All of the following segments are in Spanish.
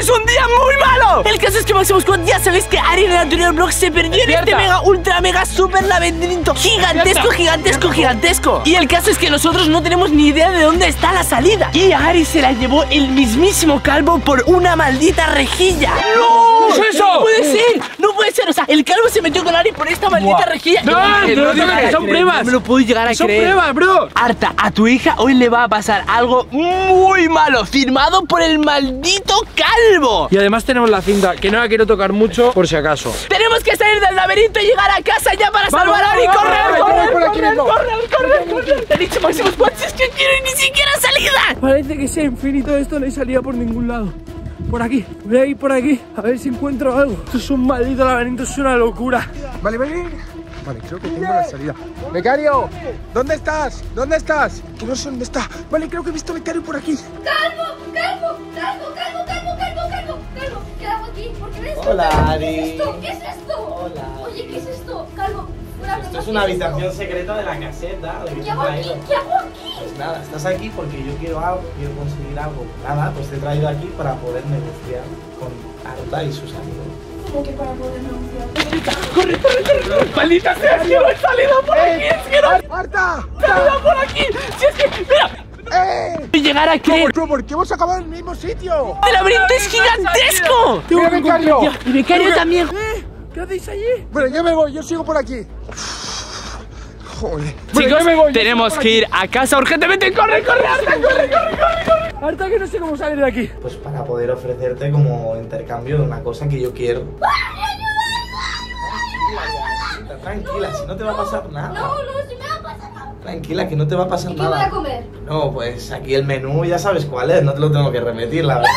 es un día muy malo. El caso es que Máximo Squad, ya sabéis que Ari en el anterior blog se perdió en este mega, ultra, mega, super laberinto gigantesco, gigantesco, gigantesco. Y el caso es que nosotros no tenemos ni idea de dónde está la salida. Y a Ari se la llevó el mismísimo calvo por una maldita rejilla. ¡No! ¿Qué es eso? ¡No puede ser! ¡No puede ser! O sea, el calvo se metió con Ari por esta maldita Buah. rejilla. No, no, no, que son pruebas. No me lo puedo llegar a Son creer. pruebas, bro. Arta, a tu hija hoy le va a pasar algo muy malo, firmado por el maldito calvo. Y además tenemos la cinta, que no la quiero tocar mucho por si acaso. Tenemos que salir del laberinto y llegar a casa ya para Vamos, salvar a Ari. ¡Correr, correr, correr, correr, correr, correr! Te he dicho Máximo Squad, si es que quiero y ni siquiera salida. Parece que sea infinito esto, no hay salida por ningún lado. Por aquí, voy a ir por aquí, a ver si encuentro algo. Esto es un maldito laberinto, es una locura. Vale, vale. Vale, creo que tengo la salida. Becario, ¿dónde estás? ¿Dónde estás? Que no sé dónde está. Vale, creo que he visto a Becario por aquí. ¡Calvo! ¡Calvo! ¡Calvo! ¡Calvo! ¡Calvo! ¡Calvo! ¡Calvo! ¡Calvo! ¿Qué hago aquí? ¿Por qué me Hola. ¿Qué es esto? ¿Qué es esto? Hola. Oye, ¿qué es esto? Calvo, Esto ¿qué es una habitación secreta de la caseta. de que ¿Qué hago aquí? traído. ¿Qué hago aquí? Pues nada, estás aquí porque yo quiero algo, quiero conseguir algo. Nada, pues te he traído aquí para poder negociar con Arta y sus amigos. ¿Cómo que para poder negociar? ¡Maldita sea, que no he salido por aquí! ¡Es que no he ¡Marta! salido por aquí! ¡Si es que, mira! ¡Eh! Y llegar a creer. ¿Por, por qué hemos acabado en el mismo sitio? ¡El laberinto es gigantesco! ¡Mira, Becario! Y Becario también. ¿Qué hacéis allí? Bueno, yo me voy, yo sigo por aquí. Joder. Bueno, Chicos, yo me voy, tenemos que aquí. ir a casa urgentemente. ¡Corre, corre, Arta, corre, corre, corre! corre! Harta que no sé cómo salir de aquí. Pues para poder ofrecerte como intercambio de una cosa que yo quiero. Tranquila, tranquila, si no te va a pasar nada. No, no, si me va a pasar algo. Tranquila, que no te va a pasar ¿Y qué voy a nada. comer? No, pues aquí el menú ya sabes cuál es, no te lo tengo que repetir, la verdad.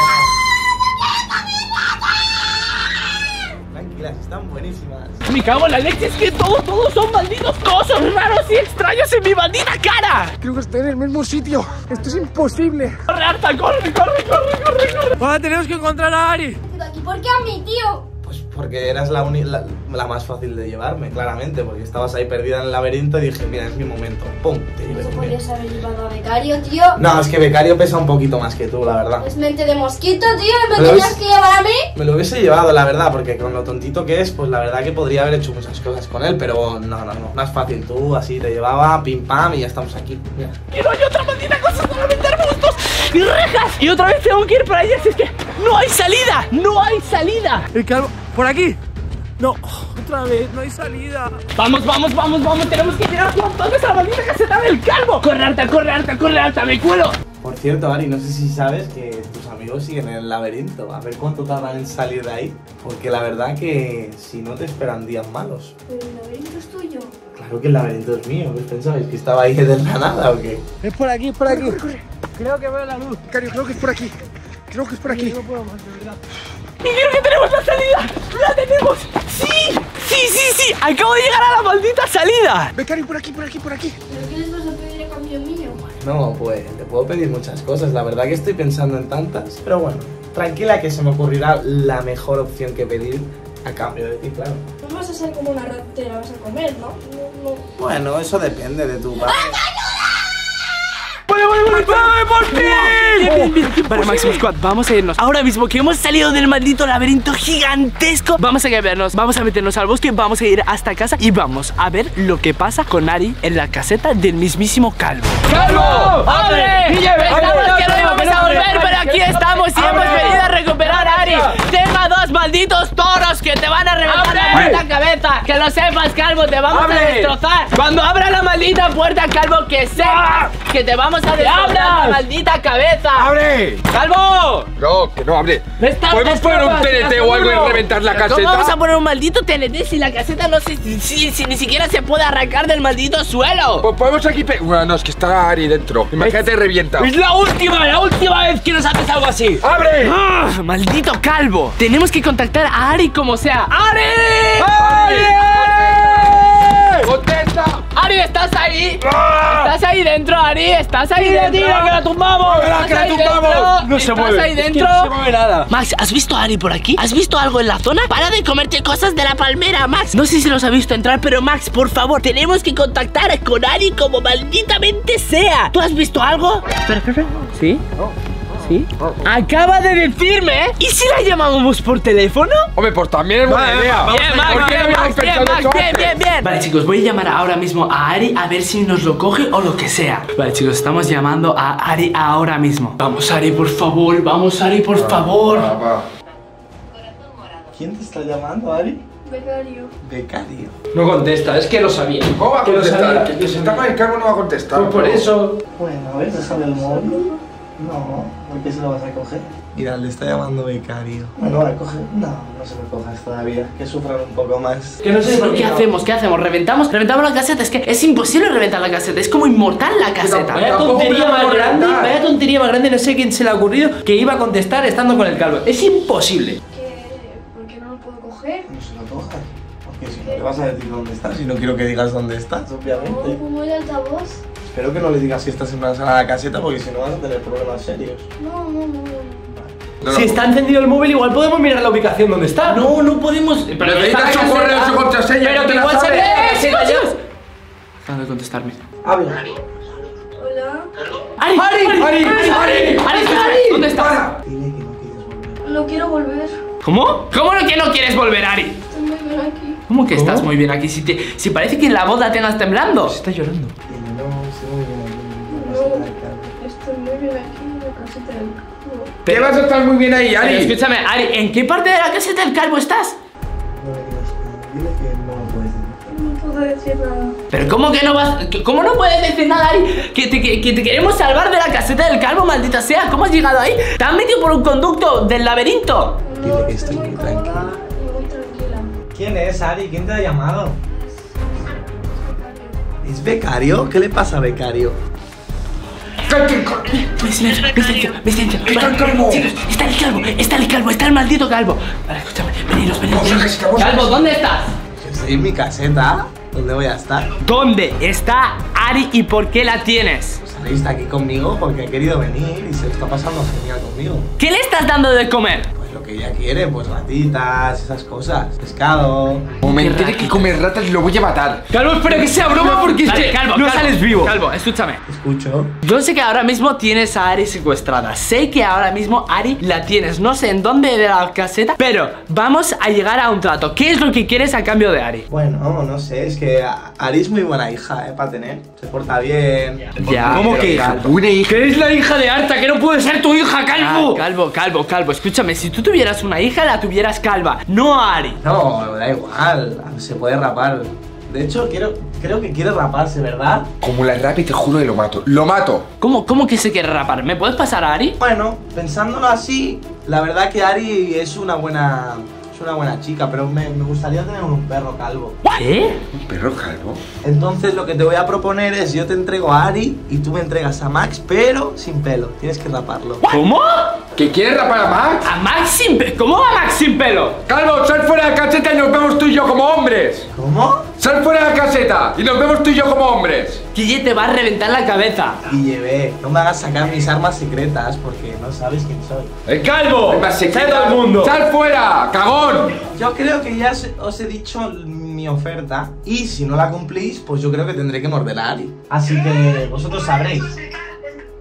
Tranquila, están buenísimas. Me cago en la leche, es que todos, todos son malditos cosas raros y extraños en mi maldita cara. Creo que estoy en el mismo sitio. Esto es imposible. Corre, Arta, corre, corre, corre, corre, corre. Ahora tenemos que encontrar a Ari. Aquí, ¿por qué a mi tío? Porque eras la, uni- la, la más fácil de llevarme, claramente, porque estabas ahí perdida en el laberinto y dije, mira, es mi momento. ¡Pum! Te llevé No conmigo. podrías haber llevado a becario, tío. No, es que Becario pesa un poquito más que tú, la verdad. Es mente de mosquito, tío. ¿Me Pero tenías que llevar a mí? Me lo hubiese llevado, la verdad, porque con lo tontito que es, pues la verdad que podría haber hecho muchas cosas con él, pero no, no, no. Más fácil, tú así te llevaba, pim pam, y ya estamos aquí. Mira. Y no hay otra maldita cosa solamente arbustos y rejas. Y otra vez tengo que ir para allá, si es que no hay salida, no hay salida. El calvo. ¿Por aquí? No, otra vez, no hay salida. Vamos, vamos, vamos, vamos, tenemos que llegar cuanto antes a la maldita caseta del calvo. Corre, Arta, corre, Arta, corre, Arta, me cuelo. Por cierto, Ari, no sé si sabes que tus amigos siguen en el laberinto. A ver cuánto tardan en salir de ahí. Porque la verdad que si no te esperan días malos. Pero el laberinto es tuyo. Claro que el laberinto es mío. ¿Qué pensabais? ¿Que estaba ahí de la nada o qué? Es por aquí, es por aquí. Creo que veo la luz. Becario, creo que es por aquí. Creo que es por aquí. No puedo más, de verdad. Y creo que tenemos la salida. ¡La tenemos! ¡Sí! ¡Sí, sí, sí! Acabo de llegar a la maldita salida. Becario, por aquí, por aquí, por aquí. ¿Pero qué les vas a pedir a cambio mío? No, pues te puedo pedir muchas cosas. La verdad que estoy pensando en tantas. Pero bueno, tranquila que se me ocurrirá la mejor opción que pedir a cambio de ti, claro. No vas a ser como una ratera, vas a comer, ¿no? No, no. Bueno, eso depende de tu parte. Vale por fin! Bien, bien, bien. Vale, Máximo Squad, vamos a irnos. Ahora mismo que hemos salido del maldito laberinto gigantesco, vamos a vernos, vamos a meternos al bosque, vamos a ir hasta casa y vamos a ver lo que pasa con Ari en la caseta del mismísimo Calvo. ¡Calvo! ¡Hombre! Pensamos que no íbamos a volver, pero aquí estamos y hemos venido a recuperar a Ari. Tengo a dos malditos toros que te van a reventar la puta cabeza. Que lo sepas, Calvo, te vamos a ¡Abre! destrozar. Cuando abra la maldita puerta, Calvo, que sepas que te vamos a destrozar la maldita cabeza. ¡Abre! ¡Calvo! No, que no abre. Me está- ¿Podemos poner un TNT o algo y reventar la ¿Cómo caseta? vamos a poner un maldito TNT si la caseta no se, si, si ni siquiera se puede arrancar del maldito suelo? Pues podemos aquí. pe- Bueno, no, es que está Ari dentro. Imagínate, revienta. Es la última, la última vez que nos haces algo así. ¡Abre! ¡Ah! ¡Maldito calvo! Tenemos que contactar a Ari como sea. ¡Ari! ¡Ari! ¡Ari, estás ahí! ¿Estás ahí dentro, Ari? ¿Estás ahí dentro? ¡Tira, que la tumbamos! Tira, que la ¿Estás ahí tumbamos! No se ¿Estás mueve. ahí Es que dentro? no se mueve nada. Max, ¿has visto a Ari por aquí? ¿Has visto algo en la zona? Para de comerte cosas de la palmera, Max. No sé si los ha visto entrar, pero Max, por favor, tenemos que contactar con Ari como malditamente sea. ¿Tú has visto algo? Espera, espera, espera. ¿Sí? ¿Sí? Acaba de decirme, ¿eh? ¿Y si la llamamos por teléfono? Hombre, pues también es buena idea. Bien, Max, ¿Por qué no bien, bien, bien, antes? bien, bien. Vale, chicos, voy a llamar ahora mismo a Ari a ver si nos lo coge o lo que sea. Vale, chicos, estamos llamando a Ari ahora mismo. Vamos, Ari, por favor, vamos, Ari, por favor. Va, va. ¿Quién te está llamando, Ari? Becario. Becario. No contesta, es que lo sabía. ¿Cómo va a Que lo contestar? sabía, que lo Si está con el cargo no va a contestar. Pues por eso. Bueno, a ver, déjame el móvil. No, ¿por qué se lo vas a coger? Mira, le está llamando becario. Bueno, va a coger. No, no se lo cojas todavía. Que sufran un poco más. Que no sé por ¿Qué hacemos? ¿Qué hacemos? ¿Reventamos? ¿Reventamos la caseta? Es que es imposible reventar la caseta. Es como inmortal la caseta. Vaya tontería más grande, vaya tontería más grande, no sé quién se le ha ocurrido que iba a contestar estando con el calvo. Es imposible. ¿Por qué no lo puedo coger? No se lo cojas. Porque si no le vas a decir dónde estás. Y no quiero que digas dónde estás, obviamente. como el altavoz. Espero que no le digas si estás en una sala de la caseta porque si no vas a tener problemas serios. No, no, no. No, no. Si está encendido el móvil, igual podemos mirar la ubicación donde está. No, no podemos. Pero Necesitas su correo, su contraseña. Pero ¿no te que igual sabes? sale la ¡Eh, caseta ya. Dejan de contestarme. Habla. Hola. ¡Ari! ¡Ari! ¡Ari! ¡Ari! ¡Ari! ¿Dónde estás? Dile que no quieres volver. No quiero volver. ¿Cómo? ¿Cómo que no quieres volver, Ari? Estoy muy bien aquí. ¿Cómo que estás muy bien aquí? Si, te, si parece que en la voz la tengas temblando. Está llorando. Calvo. ¿Qué vas a estar muy bien ahí, Pero Ari? escúchame, Ari, ¿en qué parte de la caseta del calvo estás? No le digas que no lo puedes decir. No puedo decir nada. Pero ¿cómo que no vas? ¿Cómo no puedes decir nada, Ari? Que te, que, que te queremos salvar de la caseta del calvo, maldita sea. ¿Cómo has llegado ahí? ¿Te han metido por un conducto del laberinto? No, Dile que estoy muy tranquila. cómoda y muy tranquila. ¿Quién es, Ari? ¿Quién te ha llamado? Es becario. ¿Es becario? ¿Qué le pasa a becario? Me silencio, me silencio, me silencio. Está el calvo. Está el calvo, está el calvo, está el maldito calvo. Vale, escúchame, veniros, veniros. Calvo, ¿dónde estás? Estoy en mi caseta. ¿Dónde voy a estar? ¿Dónde está Ari y por qué la tienes? Pues Ari está aquí conmigo porque ha querido venir y se lo está pasando genial conmigo. ¿Qué le estás dando de comer? Que ella quiere, pues ratitas, esas cosas. Pescado. Como me entere que come ratas, lo voy a matar. Calvo, espero que sea broma porque es que calvo, no calvo, sales vivo. Calvo, escúchame. Escucho. Yo sé que ahora mismo tienes a Ari secuestrada. Sé que ahora mismo Ari la tienes. No sé en dónde de la caseta, pero vamos a llegar a un trato. ¿Qué es lo que quieres a cambio de Ari? Bueno, no sé, es que Ari es muy buena hija, ¿eh? Para tener. Se porta bien. Ya, ¿Cómo que hija? Buena hija. Que es la hija de Arta, que no puede ser tu hija, Ah, calvo. calvo, calvo, calvo. Escúchame, si tú tuvieras una hija, la tuvieras calva, no a Ari. No, da igual. Se puede rapar. De hecho, quiero, creo que quiere raparse, ¿verdad? Como la rap y te juro que lo mato. ¡Lo mato! ¿Cómo, ¿Cómo que se quiere rapar? ¿Me puedes pasar a Ari? Bueno, pensándolo así, la verdad que Ari es una buena. Una buena chica, pero me, me gustaría tener un perro calvo. ¿Qué? ¿Un perro calvo? Entonces lo que te voy a proponer es yo te entrego a Ari y tú me entregas a Max, pero sin pelo. Tienes que raparlo. ¿Cómo? ¿Que quieres rapar a Max? ¿A Max sin pelo? ¿Cómo a Max sin pelo? Calvo, sal fuera de la caseta y nos vemos tú y yo como hombres. ¿Cómo? Sal fuera de la caseta y nos vemos tú y yo como hombres. Guille te va a reventar la cabeza. Y llevé, no me hagas sacar mis armas secretas porque no sabes quién soy. El calvo. Más Sal del mundo. ¡Sal fuera, cagón! Yo creo que ya os- os he dicho mi oferta y si no la cumplís, pues yo creo que tendré que morder a Ari. Así que vosotros sabréis.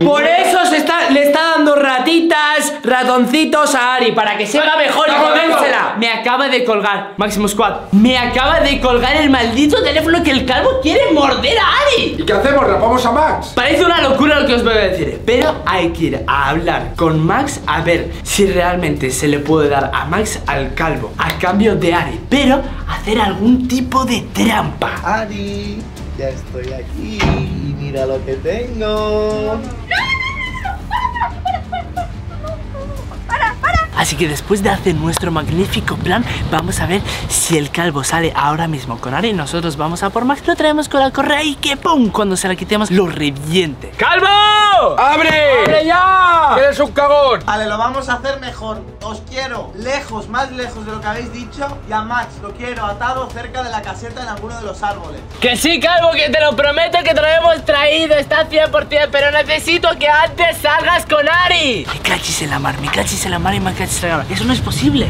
Por eso se está, le está dando ratitas, ratoncitos a Ari, para que sepa mejor y comérsela. Me acaba de colgar, Máximo Squad. Me acaba de colgar el maldito teléfono que el calvo quiere morder a Ari. ¿Y qué hacemos? ¿Rapamos a Max? Parece una locura lo que os voy a decir, pero hay que ir a hablar con Max a ver si realmente se le puede dar a Max al calvo a cambio de Ari, pero hacer algún tipo de trampa. Ari, ya estoy aquí y mira lo que tengo. Así que después de hacer nuestro magnífico plan, vamos a ver si el calvo sale ahora mismo con Ari. Nosotros vamos a por Max, lo traemos con la correa y que ¡pum! Cuando se la quitemos, lo reviente. ¡Calvo! ¡Abre! ¡Abre ya! ¡Eres un cagón! Vale, lo vamos a hacer mejor. Os quiero lejos, más lejos de lo que habéis dicho. Y a Max lo quiero atado cerca de la caseta en alguno de los árboles. Que sí, Calvo, que te lo prometo que te lo hemos traído, está 100%, pero necesito que antes salgas con Ari. Me cachis en la mar, me cachis en la mar y me cachis en la mar. Eso no es posible.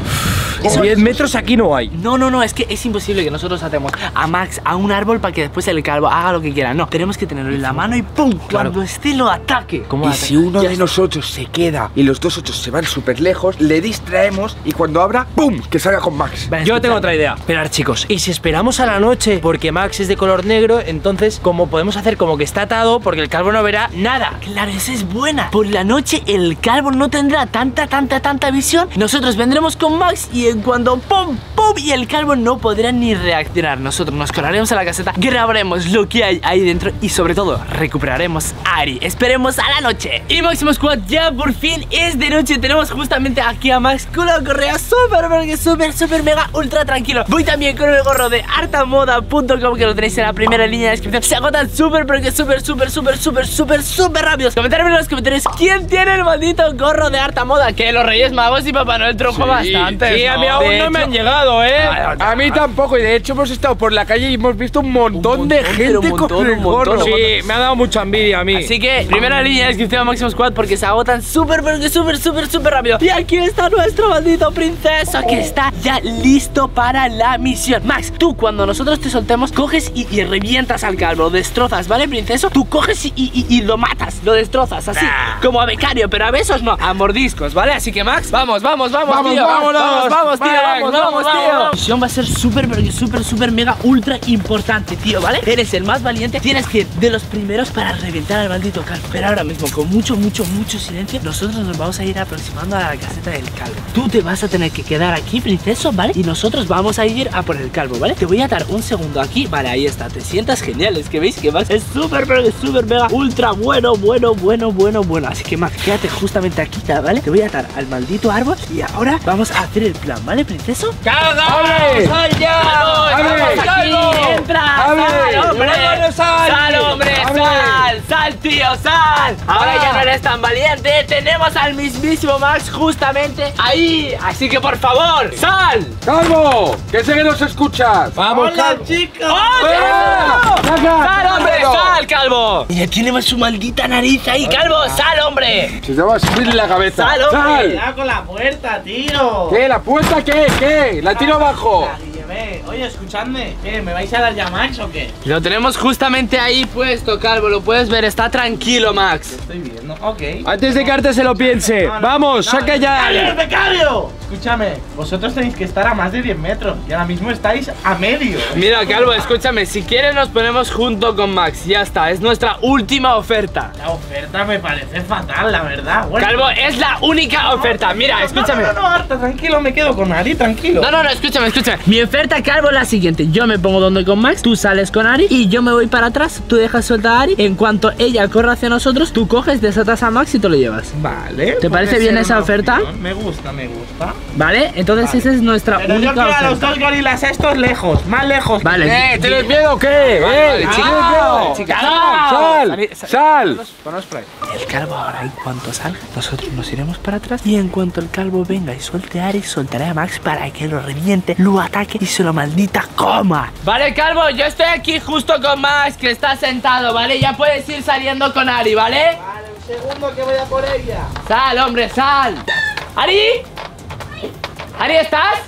Como 10 metros aquí no hay. No, no, no, es que es imposible que nosotros atemos a Max a un árbol para que después el calvo haga lo que quiera. No, tenemos que tenerlo en la mano y ¡pum! Cuando esté lo ataque. ¿Cómo Y ataca? si uno de nosotros se queda y los dos otros se van súper lejos, le distraemos y cuando abra, ¡pum! Que salga con Max. Vale, Yo tengo otra idea. Esperar, chicos. Y si esperamos a la noche, porque Max es de color negro, entonces, como podemos hacer como que está atado, porque el calvo no verá nada. Claro, esa es buena. Por la noche el calvo no tendrá tanta, tanta, tanta visión. Nosotros vendremos con Max y en cuando ¡pum! ¡pum! Y el calvo no podrá ni reaccionar. Nosotros nos colaremos a la caseta, grabaremos lo que hay ahí dentro y sobre todo recuperaremos a Ari. Esperemos a la noche. Y Máximo Squad ya por fin es de noche. Tenemos justamente aquí a Max con correa súper, porque súper, súper, mega, ultra tranquilo. Voy también con el gorro de artamoda.com que lo tenéis en la primera línea de descripción. Se agotan súper, pero que súper, súper, súper, súper, súper, súper rápidos. Comentadme en los comentarios quién tiene el maldito gorro de Arta Moda. Que los Reyes Magos y Papá Noel trujo bastante. Sí, a mí aún no me han llegado, ¿eh? A mí tampoco, y de hecho hemos estado por la calle y hemos visto un montón, Un de montón, gente un montón, con el un montón, gorro. un Sí, me ha dado mucha envidia a mí. Así que, primera línea de descripción a Máximo Squad porque se agotan súper, pero que súper, súper, súper rápido. Y aquí está nuestro maldito princeso que está ya listo para la misión. Max, tú cuando nosotros te soltemos, coges y, y revientas al calvo, lo destrozas, ¿vale, princeso? Tú coges y, y- y lo matas, lo destrozas, así, como a becario, pero a besos no, a mordiscos, ¿vale? Así que, Max, vamos, vamos, vamos, Vamos, tío. vámonos. vamos, vamos, tío, Max, vamos, vamos, vamos, tío. La misión va a ser súper, pero súper, súper, mega, ultra importante, tío, ¿vale? Eres el más valiente, tienes que ir de los primeros para reventar al maldito calvo. Pero ahora mismo, con mucho, mucho, mucho silencio, nosotros nos vamos a ir aproximando a la caseta del calvo. Tú te vas a tener que quedar aquí, princeso, ¿vale? Y nosotros vamos a ir a por el calvo, ¿vale? Te voy a dar un segundo aquí, vale, ahí está, te sientas genial, es que veis que Max es súper, pero que súper, mega, ultra bueno, bueno, bueno, bueno, bueno. Así que Max, quédate justamente aquí, ¿vale? Te voy a atar al maldito árbol y ahora vamos a hacer el plan, ¿vale, princeso? ¡Abre! ¡Sal ya! ¡Abre! ¡Vamos aquí! ¡Calvo! ¡Entra! ¡Abre! ¡Sal, hombre! ¡Vámonos, sal! ¡Sal, hombre! ¡Abre! ¡Sal! ¡Sal, tío! ¡Sal! Ahora Ah. ya no eres tan valiente. Tenemos al mismísimo Max justamente ahí. Así que, por favor, ¡sal! ¡Calvo! ¡Que sé que nos escuchas! Vamos, ¡Hola, calvo. chicos! ¡Oh, ¡Ah! ¡Sal, hombre! ¡Sal, calvo! Mira, tiene más su maldita nariz ahí, calvo. ¡Sal, hombre! Se te va a subir la cabeza. ¡Sal, hombre! ¡Cuidado con la puerta, tío! ¿Qué? ¿La puerta qué? ¿Qué? ¿La tiro abajo? Oye, escuchadme, ¿qué? ¿Me vais a dar ya Max o qué? Lo tenemos justamente ahí puesto, calvo. Lo puedes ver. Está tranquilo, Max. Estoy viendo, ok. Antes de que Arte se lo piense. No, no, Vamos, no, saca ya. ¡Becario, becario! Escúchame, vosotros tenéis que estar a más de 10 metros y ahora mismo estáis a medio. Mira, Calvo, escúchame, si quieres nos ponemos junto con Max, ya está, es nuestra última oferta. La oferta me parece fatal, la verdad. Bueno, Calvo, es la única oferta, mira, escúchame. No, no, no, Arta, tranquilo, me quedo con Ari, tranquilo. No, no, no, escúchame, escúchame. Mi oferta, Calvo, es la siguiente. Yo me pongo donde con Max, tú sales con Ari y yo me voy para atrás. Tú dejas suelta a Ari. En cuanto ella corra hacia nosotros, tú coges, desatas a Max y te lo llevas. Vale. ¿Te parece bien esa oferta? opción. Me gusta, me gusta. ¿Vale? Entonces esa es nuestra Pero yo única quiero a los oferta. dos gorilas estos lejos, más lejos. Vale. ¿Eh? ¿Tienes miedo o qué? Vale, ¿Eh? vale, ¿Tienes chica. miedo? Chica. ¡Sal! Sal. ¡Sal! ¡Sal! El calvo ahora, en cuanto salga, nosotros nos iremos para atrás. Y en cuanto el calvo venga y suelte a Ari, soltaré a Max para que lo reviente, lo ataque y se lo maldita coma. Vale, calvo, yo estoy aquí justo con Max, que está sentado, ¿vale? Ya puedes ir saliendo con Ari, ¿vale? Vale, un segundo que voy a por ella. Sal, hombre, sal. ¿Ari? ¿Ari, estás?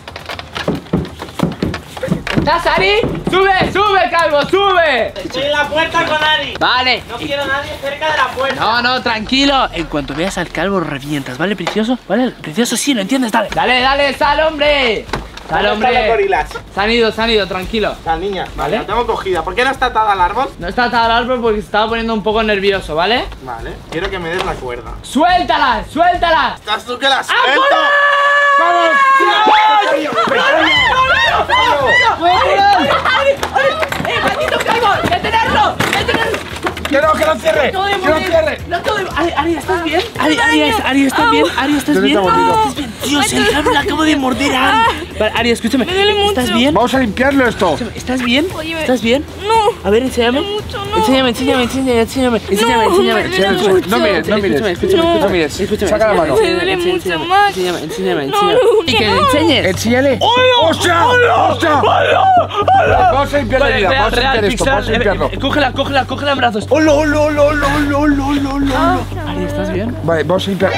¿Estás, Ari? ¡Sube, sube, calvo, sube! Estoy en la puerta con Ari. Vale. No quiero a nadie cerca de la puerta. No, no, tranquilo. En cuanto veas al calvo, revientas, ¿vale, precioso? ¿Vale? Precioso, sí, lo entiendes, dale. Dale, dale, sal, hombre. Sal, ¿Dónde están los hombre. Se han ido, se han ido, tranquilo. La niña, Vale. La tengo cogida. ¿Por qué no está atada al árbol? No está atado al árbol porque se estaba poniendo un poco nervioso, ¿vale? Vale. Quiero que me des la cuerda. ¡Suéltala! ¡Suéltala! ¿Estás tú que la ¡Ah, suelto? ¡Eh, maldito calvo! ¡Detenerlo! ¡Detenerlo! ¡Que no, que lo cierre! ¡Acabo de ¡Que lo morir! cierre! ¡Lo acabo de- Ari, Ari, ¿estás bien? Ari, Ari, Ari, ¿estás bien? Ari, ¿estás ¿Dónde bien? Dios, el calvo le acabo de morder a Ari. Vale, Ari, escúchame. ¿Estás bien? Vamos a limpiarlo esto. ¿Estás bien? ¿Estás bien? No, A ver, enséñame. Enséñame, enséñame, enséñame, enséñame. Enséñame, enséñame. enséñame. mucho. No mires, no mires. Escúchame, escúchame, No escúchame. mires. Escúchame. Saca la mano. Me duele Enséñame, mucho enséñame, más. Enséñame, enséñame, No, enséñame. no, Y que le no. enseñes. Enséñale. ¡Ostras! ¡Ostras! Vamos a limpiar la herida, vamos a limpiar esto, vamos a eh, limpiarlo. eh, Cógela, cógela, cógela en brazos. ¡Hola, hola, hola, hola, hola, hola, hola, hola! Ari, ¿estás bien? Vale, vamos a limpiar.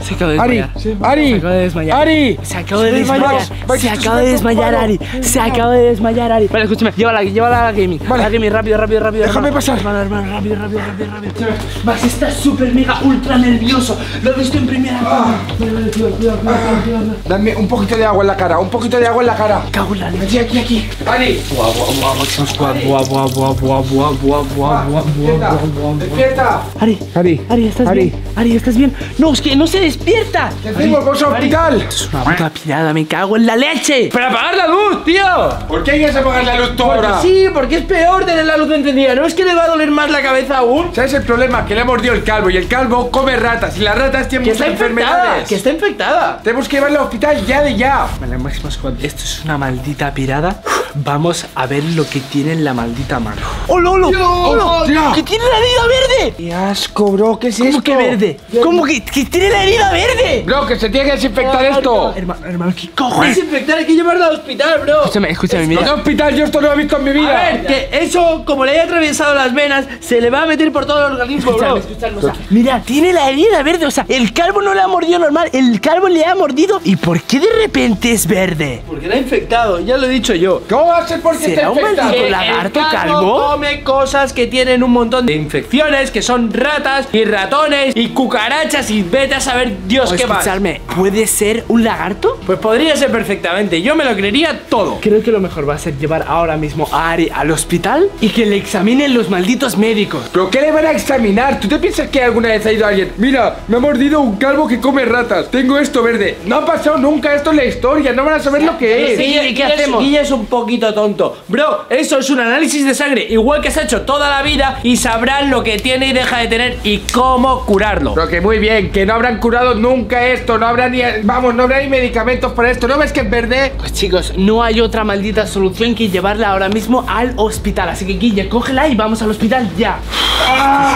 Se acaba de Ari, desmayar. Ari, Se acaba de desmayar. Ari. Se acaba de desmayar. Se acaba de desmayar. Ari. Se acaba de desmayar, Ari. Vale, escúchame. Llévala llévala a la gaming. Vale. A la gaming, rápido, rápido, rápido. Déjame hermano. pasar. Hermano, hermano, rápido, rápido, rápido, rápido. Max está súper mega ultra nervioso. Lo he visto en primera Ah. Vale, vale, cuidado, cuidado, cuidado, cuidado, cuidado. Dame un poquito de agua en la cara, un poquito de agua en la cara. Cago en la. Aquí, aquí, aquí. Ari. Buah, buah, buah, Máximo Squad. Buah, buah, buah, buah, buah, buah, buah, buah, buah, Despierta, buah, buah, buah. despierta. Ari, Ari, Ari, ¿estás Ari. bien? Ari, ¿estás bien? No, es que no se despierta. ¿Qué hacemos? Vamos al hospital. Es una puta pirada, me cago en la leche. ¡Para apagar la luz, tío! ¿Por qué quieres apagar la luz tú ahora? Sí, porque es peor tener la luz encendida. ¿No es que le va a doler más la cabeza aún? ¿Sabes el problema? Que le ha mordido el calvo y el calvo come ratas y las ratas tienen Que muchas está enfermedades. Que está infectada. Tenemos que llevarla al hospital ya de ya. Vale, Máximo Squad, esto es una maldita pirada. Vamos a ver lo que tiene en la maldita mano. ¡Hola, hola! ¡Hola! ¡Que tiene la herida verde! ¡Qué asco, bro! ¿Qué es ¿Cómo que verde? ¿Cómo que, que tiene la herida verde? Bro, que se tiene que desinfectar esto. Hermano, hermano, ¿qué cojones? Desinfectar, hay que llevarla al hospital, bro. Escúchame, escúchame, ¿En qué mira. hospital? Yo esto no lo he visto en mi vida. A ver, que eso, como le haya atravesado las venas, se le va a meter por todo el organismo, bro. o sea, mira, tiene la herida verde. O sea, el calvo no le ha mordido normal, el calvo le ha mordido. ¿Y por qué de repente es verde? Porque era infectado, ya lo he dicho yo. ¿Cómo va a ser porque ¿Será está un infectado? maldito lagarto calvo? come cosas que tienen un montón de infecciones, que son ratas y ratones y cucarachas y vete a saber Dios qué más. ¿puede ser un lagarto? Pues podría ser perfectamente, yo me lo creería todo. Creo que lo mejor va a ser llevar ahora mismo a Ari al hospital y que le examinen los malditos médicos. ¿Pero qué le van a examinar? ¿Tú te piensas que alguna vez ha ido alguien? Mira, me ha mordido un calvo que come ratas. Tengo esto verde. No ha pasado nunca esto en la historia. No van a saber lo que es. Guille, ¿qué hacemos? Guille es un poquito tonto. Bro, eso es un análisis de sangre, igual que se ha hecho toda la vida y sabrán lo que tiene y deja de tener y cómo curarlo. Pero que muy bien, que no habrán curado nunca esto. No habrá ni. Vamos, no habrá ni medicamentos para esto. ¿No ves que es verde? Pues chicos, no hay otra maldita solución que llevarla ahora mismo al hospital. Así que Guille, cógela y vamos al hospital ya.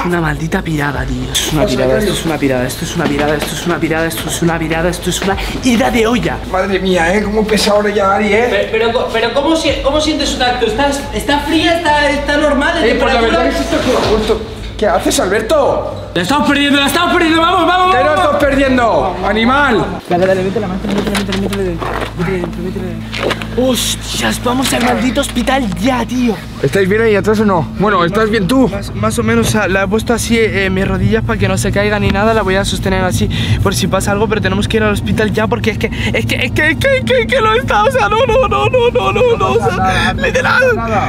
Es una maldita pirada, tío. Esto es una pirada, esto es una pirada, esto es una pirada, esto es una pirada, esto es una pirada, esto es una ida de olla. Madre mía, ¿eh? ¿Cómo pesa ahora ya Ari, eh? Pero, pero, pero ¿cómo, si- ¿cómo sientes su tacto? ¿Está, está fría? ¿Está, está normal? ¿De Eh, pues la verdad es esto que justo. ¿Qué haces, Alberto? La estamos perdiendo, la estamos perdiendo, vamos, vamos, ¿Qué no estás perdiendo? ¡Animal! Dale, dale, métela, métela, métela, métela, métela dentro, métela dentro, métela dentro. Hostias, vamos al maldito hospital ya, tío. ¿Estáis bien ahí atrás o no? Bueno, ¿estás bien tú? Más, más o menos, o sea, la he puesto así eh, en mis rodillas para que no se caiga ni nada. La voy a sostener así por si pasa algo, pero tenemos que ir al hospital ya porque es que, es que, es que, es que, es que, es que no está. O sea, no, no, no, no, no, no, no. O sea, literal.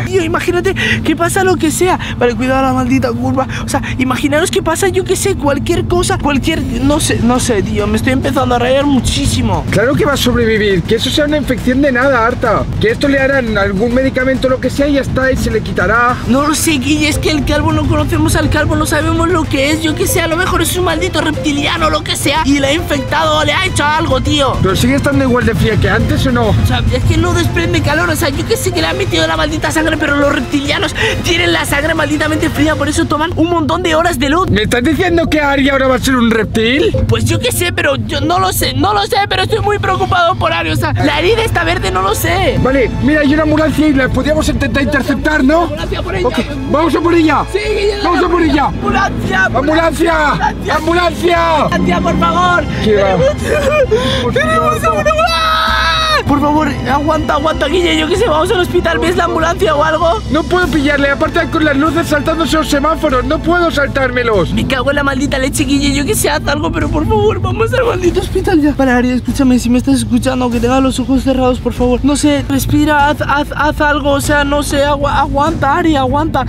Tío, imagínate que pasa lo que sea. Vale, cuidado la maldita curva. O sea, imaginaros que pasa, yo que sé, cualquier cosa, cualquier. No sé, no sé, tío. Me estoy empezando a rayar muchísimo. Claro que va a sobrevivir, que eso sea una infección de nada, harta. Que esto le harán algún medicamento lo que sea y ya está, y se le quitará. No lo sé, Guille, es que el calvo no conocemos al calvo, no sabemos lo que es. Yo que sé, a lo mejor es un maldito reptiliano, lo que sea. Y le ha infectado o le ha hecho algo, tío. ¿Pero sigue estando igual de fría que antes o no? O sea, es que no desprende calor. O sea, yo que sé que le han metido la maldita sangre, pero los reptilianos tienen la sangre malditamente fría, por eso toman un montón de horas de luz. ¿Me estás diciendo que Ari ahora va a ser un reptil? Pues yo que sé, pero yo no lo sé, no lo sé, pero estoy muy preocupado por Ari. O sea, la herida está verde, no lo sé. Vale, mira, hay una ambulancia y la podríamos intentar interceptar, ¿no? Ambulancia por ella. Ok, vamos a por ella. Sí, Vamos a por ella. Ambulancia, ¡Ambulancia! ¡Ambulancia! ambulancia, por favor. ¿Qué va? ¡Tenemos una ambulancia! Por favor, aguanta, aguanta, Guille. Yo que sé, vamos al hospital. ¿Ves la ambulancia o algo? No puedo pillarle, aparte con las luces saltándose los semáforos, no puedo saltármelos. Me cago en la maldita leche, Guille. Yo que sé, haz algo, pero por favor, vamos al maldito hospital ya. Vale, Ari, escúchame, si me estás escuchando, que tengas los ojos cerrados, por favor. No sé, respira, haz, haz, haz algo. O sea, no sé, agua, aguanta, Ari, aguanta.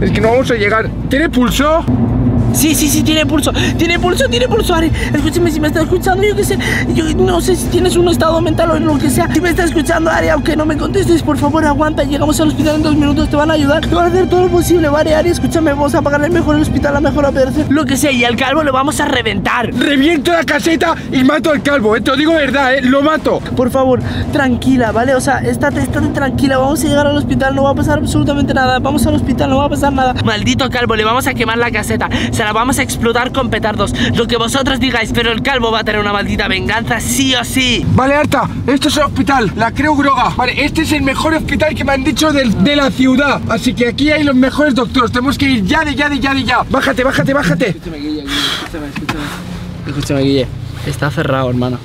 Es que no vamos a llegar. ¿Tiene pulso? Sí, sí, sí, tiene pulso. Tiene pulso, tiene pulso, Ari. Escúchame si me está escuchando. Yo qué sé. Yo no sé si tienes un estado mental o lo que sea. Si me está escuchando, Ari, aunque no me contestes, por favor, aguanta. Llegamos al hospital en dos minutos. Te van a ayudar. Te van a hacer todo lo posible, ¿vale, Ari? Escúchame, vamos a pagarle mejor el hospital, la mejor operación. Lo que sea. Y al calvo lo vamos a reventar. Reviento la caseta y mato al calvo, eh. Te lo digo verdad, eh. Lo mato. Por favor, tranquila, ¿vale? O sea, estate, estate tranquila. Vamos a llegar al hospital. No va a pasar absolutamente nada. Vamos al hospital, no va a pasar nada. Maldito calvo, le vamos a quemar la caseta. Se la vamos a explotar con petardos. Lo que vosotros digáis, pero el calvo va a tener una maldita venganza, sí o sí. Vale, Arta, esto es el hospital, la Creu Groga. Vale, este es el mejor hospital que me han dicho de, la ciudad. Así que aquí hay los mejores doctores. Tenemos que ir ya, de ya, de ya, de ya. Bájate, bájate, bájate. Escúchame, Guille, Guille, escúchame, escúchame. Escúchame, Guille. Está cerrado, hermano.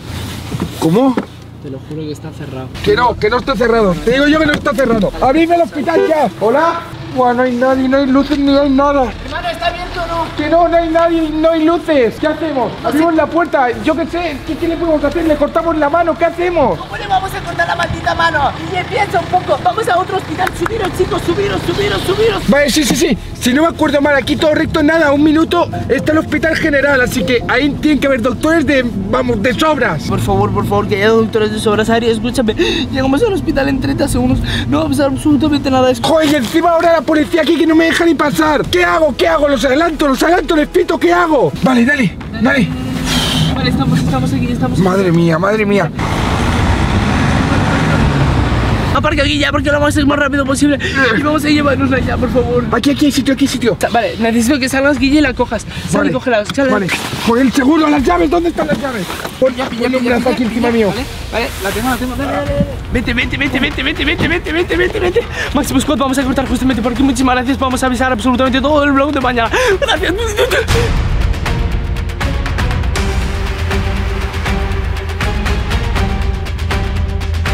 ¿Cómo? Te lo juro que está cerrado. Que no, que no está cerrado. Te digo yo que no está cerrado. Abrime el hospital ya. Hola. Buah, no hay nadie, no hay luces ni hay nada. Hermano, ¿está no? Que no, no hay nadie y no hay luces. ¿Qué hacemos? Abrimos la puerta. Yo qué sé. ¿Qué, qué le podemos hacer? Le cortamos la mano. ¿Qué hacemos? ¿Cómo le vamos a cortar la maldita mano? Guille, piensa un poco. Vamos a otro hospital. Subiros, chicos, subiros, subiros, subiros. Vale, sí, sí, sí. Si no me acuerdo mal, aquí todo recto, nada, un minuto está el hospital general, así que ahí tienen que haber doctores de, vamos, de sobras. Por favor, por favor, que haya doctores de sobras, Ari, escúchame. Llegamos al hospital en 30 segundos. No va a pasar absolutamente nada. Es- Joder, y encima ahora la policía aquí que no me deja ni pasar. ¿Qué hago? ¿Qué hago? Los adelanto, los adelanto, les pito, ¿qué hago? Vale, dale, dale. Vale, estamos, estamos aquí, estamos aquí. Madre mía, madre mía. Aparca aquí ya porque lo vamos a hacer lo más rápido posible. Y vamos a llevarnos ya, por favor. Aquí, aquí hay sitio, aquí hay sitio. Vale, necesito que salgas, Guille, y la cojas. Sal Vale, y cógela. sal. vale. Joder, el seguro, las llaves, ¿dónde están las llaves? Pon, pon un brazo aquí encima mío. Vale, vale, la tengo, la tengo. Dale, dale, dale. Vente, vente, vente, vente, vente, vente, vente, vente, vente, vente. Máximo Squad, vamos a cortar justamente por aquí. Muchísimas gracias. Vamos a avisar absolutamente todo el blog de mañana. Gracias.